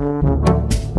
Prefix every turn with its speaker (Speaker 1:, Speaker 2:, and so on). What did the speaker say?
Speaker 1: Música